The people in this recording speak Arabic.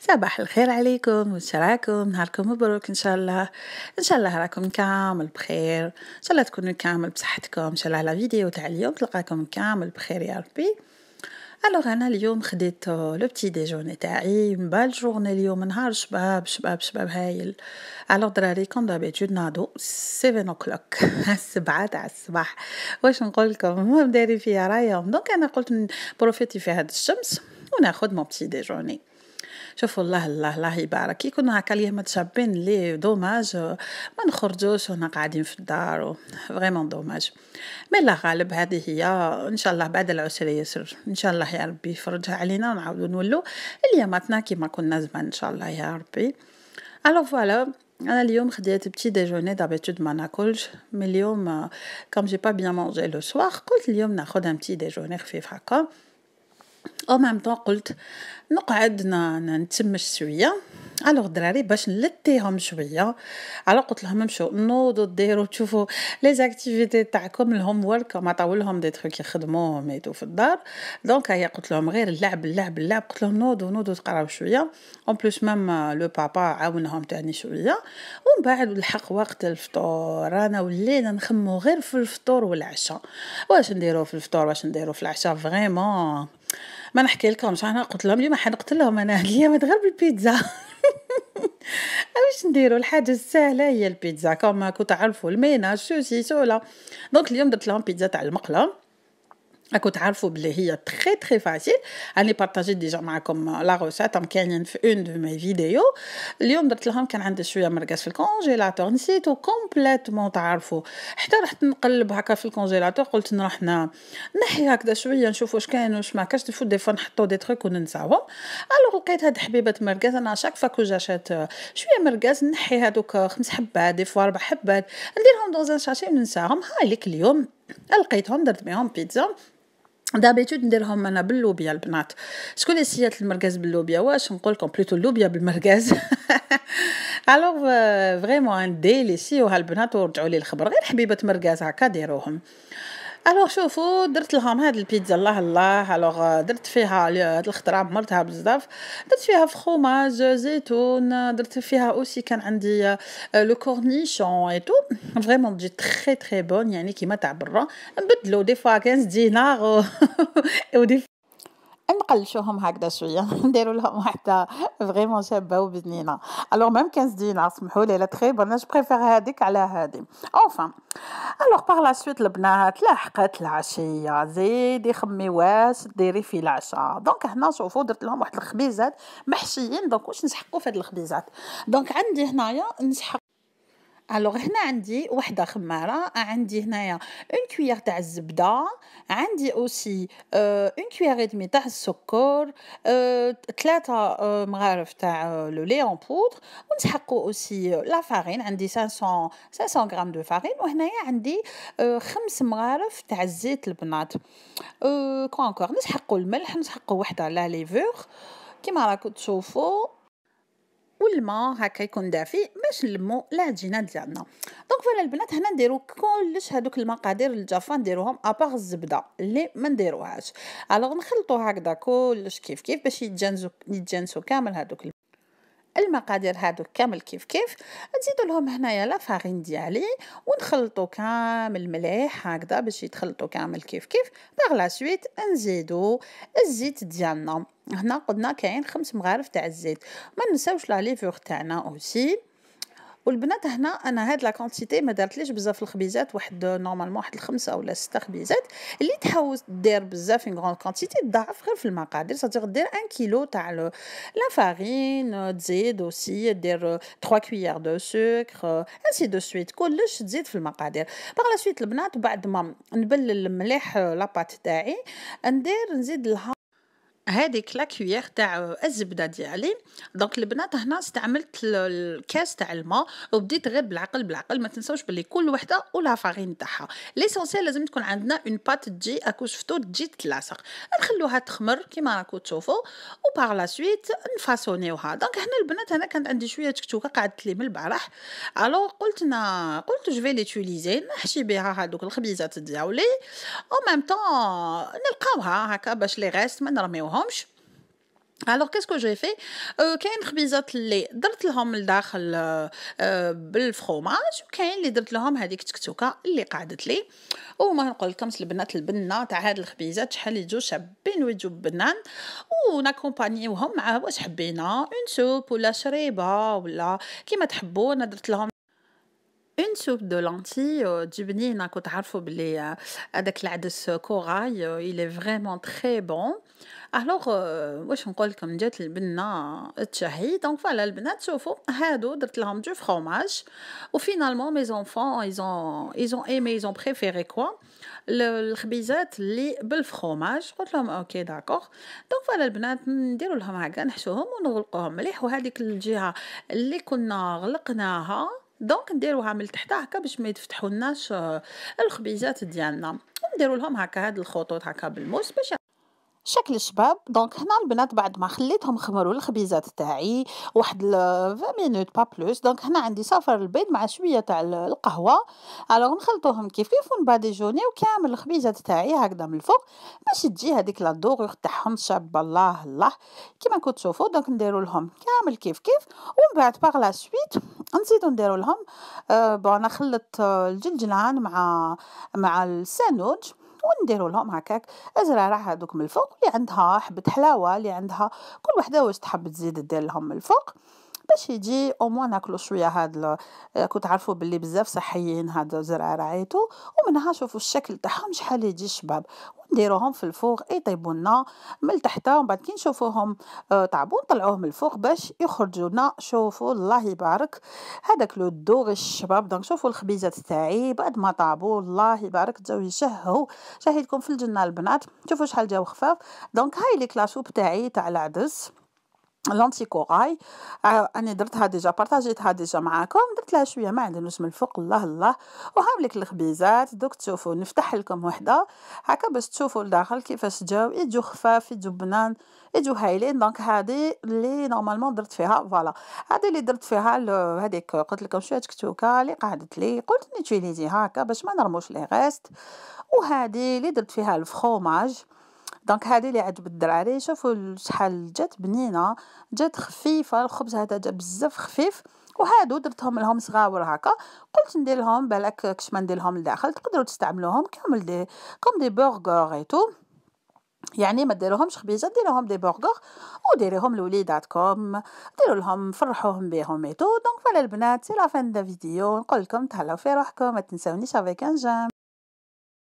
صباح الخير عليكم وش راكم نهاركم مبروك إن شاء الله. إن شاء الله راكم كامل بخير. إن شاء الله تكونوا كامل بصحتكم. إن شاء الله على فيديو تاع اليوم تلقاكم كامل بخير يا ربي. alors أنا اليوم خديت le petit déjeuner تاعي بال journée اليوم نهار شباب شباب شباب هايل. alors دراري comme d'habitude ناضو 7 o'clock السبعة تاع الصباح. واش نقول لكم؟ المهم دايرين فيها رايهم. donc أنا قلت profiter في هاد الشمس وناخذ مو petit déjeuner شوفوا الله الله الله يبارك. كي كنا هكا اليوم متشابين les dommages ما نخرجوش ونا قاعدين في الدار vraiment dommage. mais لا غالب هذه هي إن شاء الله بعد العسر يسر إن شاء الله يا ربي يفرجها علينا ونعاودو نولو الياماتنا كيما كنا زمان إن شاء الله يا ربي. alors voilà أنا اليوم خديت petit déjeuner d'habitude ما ناكلش. mais اليوم comme j'ai pas bien mangé le soir قلت اليوم ناخذ un petit déjeuner خفيف هكا. au même temps قلت نقعد نتمش شوية. alors الدراري باش نلتيهم شوية. على قلت لهم نمشوا نوضوا ديروا تشوفوا لي les activités تاعكم ال homework ما طاولهم des trucs يخدموهم et tout في الدار. donc هيا قلت لهم غير اللعب اللعب اللعب. قلت لهم نوضوا نوضوا تقراو شوية. en plus même le papa عاونهم تاني شوية. ومن بعد لحق وقت الفطور. أنا ولينا نخممو غير في الفطور والعشاء. واش نديرو في الفطور؟ واش نديرو في العشاء؟ vraiment ما نحكي لكمش أنا قلت لهم؟ اليوم حنقتلهم أنا. اليوم غير بالبيتزا واش نديروا؟ الحاجة السهلة هي البيتزا. كما راكم تعرفوا المينا السوسي سولا. donc اليوم درت لهم بيتزا تاع المقلة. راكو تعرفوا بلي هي très très facile راني partagé déjà معكم la recette كاينين في un de mes vidéos اليوم درت لهم كان عندي شوية مرقص في الكونجيلاتور نسيتو كومبليتمون تعرفوا حتى رحت نقلب هكا في الكونجيلاتور قلت نروح نحي هكذا شوية نشوف واش كاين واش ما كاش تفو دي فوا نحطو دي تروك وننساهم الوغ لقيت هاد حبيبه مرقص أنا شاك فاكو جاشات شوية مرقص نحي هادوك خمس حبات دي فوا أربع حبات نديرهم دوزان شاشي وننساهم هاي لك اليوم لقيتهم درت بهم بيتزا دابيتود نديرهم أنا باللوبيا البنات. شكون essayat المرقاز باللوبيا؟ واش نقول لكم plutôt اللوبيا بالمرقاز؟ alors vraiment délicieux هالبنات ورجعوا لي الخبر. غير حبيبة مرقاز هكا ديروهم. alors شوفوا درت لهم هاد البيتزا. الله الله. alors درت فيها هاد الخضره عمرتها بزاف. درت فيها فخوماج زيتون. درت فيها aussi كان عندي le cornichon et tout vraiment تجي très très bonne يعني كيما تاع برا. نبدلو دي فوا 15 دينار ودي نقلشوهم هكذا شوية نديروا لهم وحده فريمون شابة وبنينه الوغ ميم 15 دينار سمحوا لي لا بون جو بريفير هذيك على هذه اونفان الوغ باغ لا سويت البنات لاحقت العشية زيدي خمي واش ديري في العشاء. دونك هنا شوفوا درت لهم واحد الخبيزات محشيين. دونك واش نسحقوا في هاد الخبيزات؟ دونك عندي هنايا نسحق alors هنا عندي وحدة خميرة عندي هنايا une cuillère تاع الزبدة عندي aussi une cuillère et demie تاع السكر ثلاثة مغارف تاع le lait en poudre ونسحقوا aussi la farine عندي 500 500 grammes de farine وهنايا عندي خمس مغارف تاع الزيت البنات. encore نسحقوا الملح نسحقوا وحدة la levure. كيما راكم تشوفوا والماء هكا يكون دافي باش نلمو العجينة ديالنا. donc voilà البنات هنا نديرو كلش هادوك المقادير الجافه نديروهم à part الزبدة اللي ما نديروهاش. alors نخلطو هكذا كلش كيف كيف باش يتجانسو يتجانسو كامل هادوك المقادير هادو كامل كيف كيف تزيدوا لهم هنايا la farine ديالي ونخلطوا كامل مليح هكذا باش يتخلطوا كامل كيف كيف. par la suite نزيدوا الزيت ديالنا. هنا قلنا كاين خمس مغارف تاع الزيت. ما نساوش la levure تاعنا aussi والبنات هنا أنا هاد la quantité ما درتليش بزاف الخبيزات واحد normalement واحد الخمسة ولا ستة خبيزات اللي تحاول دير بزاف en grande quantité تضاعف غير في المقادير صديق دير 1 كيلو تاع la farine تزيد aussi دير 3 cuillères de sucre ainsi de suite كلش تزيد في المقادير. par la suite البنات بعد ما نبلل مليح la pâte تاعي ندير نزيد لها هذيك la cuillère تاع الزبدة ديالي. donc البنات هنا استعملت الكاس تاع الماء وبديت غير بالعقل بالعقل. ما تنساوش بلي كل وحدة و la farine تاعها. l'essentiel لازم تكون عندنا une pâte تجي اكو شفتو تجي تلاصق نخلوها تخمر كيما راكو تشوفوا. و par la suite ن façonnيوها donc هنا البنات هنا كانت عندي شوية تكتوكة قعدت لي من البارح. alors قلت نا قلت je vais l'utiliser نحشي بها هذوك الخبيزات ديالي. أو ميم طون نلقاوها هكا باش لي غيست ما نرميوها. لهمش الوغ كاسكو جي في كاين خبيزات اللي درت لهم لداخل آه، بالفرomage وكاين اللي درت لهم هذيك تكتوكة اللي قعدت لي. وما نقول لكم البنات البنه تاع هاد الخبيزات شحال يجوا شابين ويجوا بنان. وناكومبانيوهم مع واش حبينا؟ اون سوب ولا شريبة ولا كيما تحبوا. أنا درت لهم اون سوب دو لانتي تجي بنينه كنت تعرفوا بلي هذاك العدس كوراي الي فريمون تري بون الوغ واش نقول لكم جات البنه تشهي دونك فوالا البنات شوفوا هادو درت لهم دو فروماج وفينالمون مي زونفون ايزون ايزون ايمي ايزون بريفيري كوا الخبيزات اللي بالفروماج قلت لهم أوكي داكوغ دونك فوالا البنات نديروا لهم هكا نحشوهم ونغلقوهم. مليح. وهذيك الجهة اللي كنا غلقناها donc نديروها من تحت هكا باش ما يتفتحولناش الخبيزات ديالنا. ونديروا لهم هكا هاد الخطوط هكا بالموس باش شكل الشباب. donc هنا البنات بعد ما خليتهم خمروا الخبيزات تاعي واحد 20 minutes pas plus donc هنا عندي صفر البيض مع شوية تاع القهوة. alors نخلطوهم كيف كيف ونبادي جوني وكامل الخبيزات تاعي هكذا من الفوق. باش تجي هذيك la dorure تاعهم شابة الله الله. كيما كنتو تشوفوا دونك نديروا لهم كامل كيف كيف. ومن بعد باغ لا سويت نزيدو نديروا لهم أه بون أنا خلطت الجلجلان مع مع السانوج ونديروا لهم هكاك. ازرارع هذوك من الفوق اللي عندها حبة حلاوة اللي عندها كل وحدة واش تحب تزيد دير لهم من الفوق. باش يجي أو موان ناكلو شوية هاد كنت تعرفوا باللي بزاف صحيين هاد زرعرايتو ومنها شوفوا الشكل تاعهم شحال يجي شباب ونديروهم في ال four يطيبوا لنا من تحت ومن بعد كي نشوفوهم آه، طابوا نطلعوهم من ال four باش يخرجوا لنا شوفوا الله يبارك. هذاك le doré الشباب. donc شوفوا الخبيزات تاعي بعد ما طابوا الله يبارك. جاو يشهوا شاهدكم في الجنة البنات. شوفوا شحال جاو خفاف. donc هاي لي كلا soupe تاعي تاع العدس. lentilles corail آه أنا درتها déjà بارطاجيتها déjà معاكم درت لها شوية معدنوس من الفوق الله الله. وهاملك الخبيزات دوك تشوفوا نفتح لكم وحدة. هكا باش تشوفوا لداخل كيفاش جاو يجوا خفاف يجوا بنان يجوا هايلين. donc هذه اللي normalement درت فيها voilà. هذه اللي درت فيها هذيك قلت لكم شوية تكتوكه اللي قعدت لي قلت نيتيليزي هكا باش ما نرموش لي reste. وهذه اللي درت فيها ال fromage. donc هذه اللي عجبت الدراري شوفوا شحال جات بنينة جات خفيفة الخبز هذا جا بزاف خفيف وهادو درتهم لهم صغاور هكا قلت ندير لهم بالك كش ما ندير لهم لداخل تقدروا تستعملوهم كامل comme des burgers et tout يعني ما ديروهمش خبيزة ديروهم des burgers وديريهم لوليداتكم ديروا لهم فرحوهم بهم et tout donc voilà البنات c'est la fin de la vidéo نقول لكم تهلاو في روحكم ما تنساونيش avec un j'aime